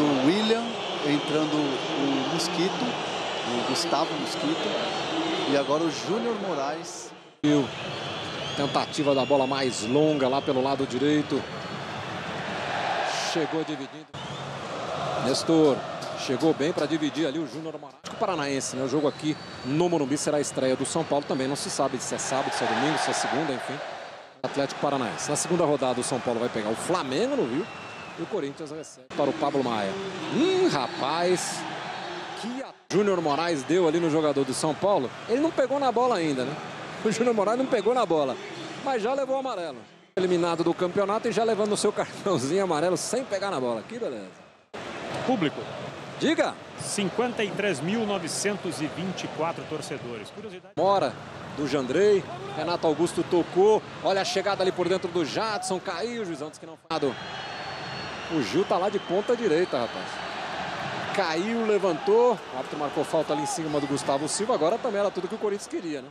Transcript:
Saindo o William, entrando o Mosquito, o Gustavo Mosquito. E agora o Júnior Moraes. Tentativa da bola mais longa lá pelo lado direito. Chegou dividindo. Nestor chegou bem para dividir ali o Júnior Moraes. O Paranaense, né? O jogo aqui no Morumbi será a estreia do São Paulo também. Não se sabe se é sábado, se é domingo, se é segunda, enfim. Atlético Paranaense. Na segunda rodada o São Paulo vai pegar o Flamengo no Rio. E o Corinthians recebe para o Pablo Maia. Hum, rapaz. Que a... Júnior Moraes deu ali no jogador do São Paulo. Ele não pegou na bola ainda, né? O Júnior Moraes não pegou na bola. Mas já levou o amarelo. Eliminado do campeonato e já levando o seu cartãozinho amarelo sem pegar na bola. Que beleza. Público. Diga. 53.924 torcedores. Curiosidade. Mora do Jandrei. Renato Augusto tocou. Olha a chegada ali por dentro do Jadson. Caiu. O juizão disse que não fado. O Gil tá lá de ponta direita, rapaz. Caiu, levantou. O árbitro marcou falta ali em cima do Gustavo Silva. Agora também era tudo que o Corinthians queria, né?